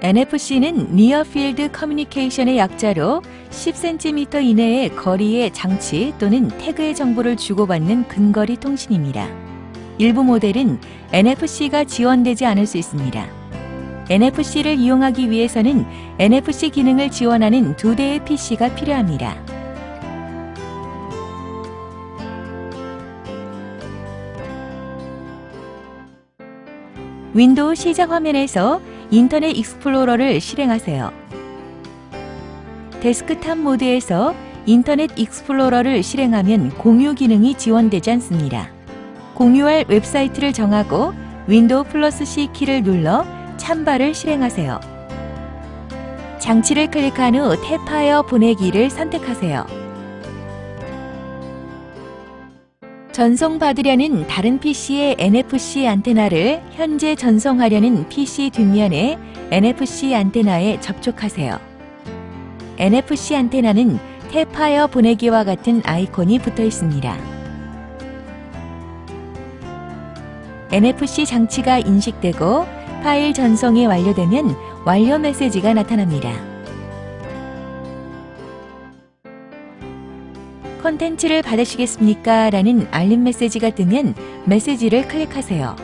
NFC는 니어필드 커뮤니케이션의 약자로 10cm 이내의 거리의 장치 또는 태그의 정보를 주고받는 근거리 통신입니다. 일부 모델은 NFC가 지원되지 않을 수 있습니다. NFC를 이용하기 위해서는 NFC 기능을 지원하는 두 대의 PC가 필요합니다. 윈도우 시작 화면에서 인터넷 익스플로러를 실행하세요. 데스크탑 모드에서 인터넷 익스플로러를 실행하면 공유 기능이 지원되지 않습니다. 공유할 웹사이트를 정하고 윈도우 플러스 C 키를 눌러 charm bar를 실행하세요. 장치를 클릭한 후 탭하여 보내기를 선택하세요. 전송받으려는 다른 PC의 NFC 안테나를 현재 전송하려는 PC 뒷면에 NFC 안테나에 접촉하세요. NFC 안테나는 탭하여 보내기와 같은 아이콘이 붙어 있습니다. NFC 장치가 인식되고 파일 전송이 완료되면 완료 메시지가 나타납니다. 콘텐츠를 받으시겠습니까? 라는 알림 메시지가 뜨면 메시지를 클릭하세요.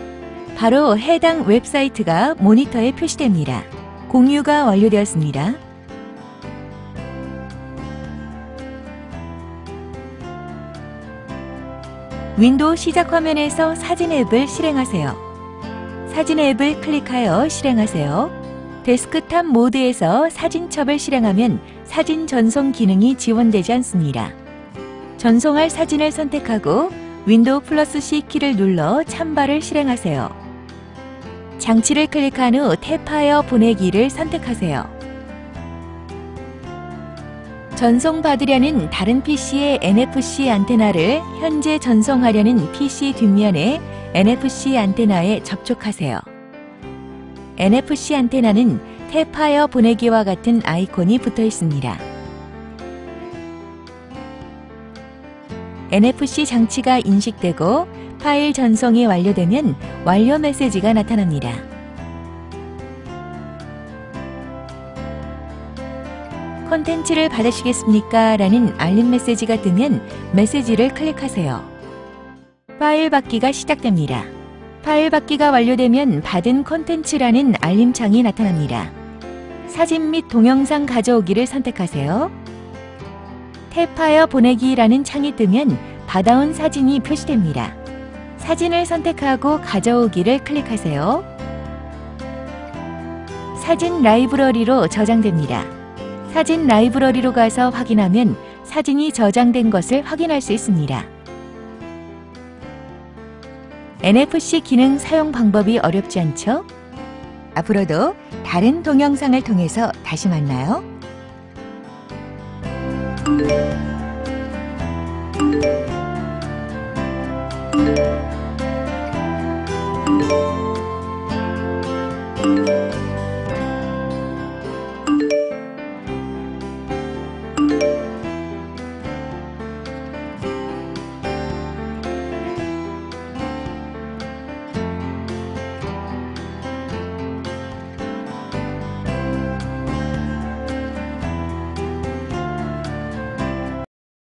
바로 해당 웹사이트가 모니터에 표시됩니다. 공유가 완료되었습니다. 윈도우 시작 화면에서 사진 앱을 실행하세요. 사진 앱을 클릭하여 실행하세요. 데스크탑 모드에서 사진첩을 실행하면 사진 전송 기능이 지원되지 않습니다. 전송할 사진을 선택하고 윈도우 플러스 C 키를 눌러 charm bar를 실행하세요. 장치를 클릭한 후 탭하여 보내기를 선택하세요. 전송받으려는 다른 PC의 NFC 안테나를 현재 전송하려는 PC 뒷면에 NFC 안테나에 접촉하세요. NFC 안테나는 탭하여 보내기와 같은 아이콘이 붙어 있습니다. NFC 장치가 인식되고 파일 전송이 완료되면 완료 메시지가 나타납니다. 콘텐츠를 받으시겠습니까? 라는 알림 메시지가 뜨면 메시지를 클릭하세요. 파일 받기가 시작됩니다. 파일 받기가 완료되면 받은 콘텐츠라는 알림창이 나타납니다. 사진 및 동영상 가져오기를 선택하세요. 탭하여 보내기라는 창이 뜨면 받아온 사진이 표시됩니다. 사진을 선택하고 가져오기를 클릭하세요. 사진 라이브러리로 저장됩니다. 사진 라이브러리로 가서 확인하면 사진이 저장된 것을 확인할 수 있습니다. NFC 기능 사용 방법이 어렵지 않죠? 앞으로도 다른 동영상을 통해서 다시 만나요. Música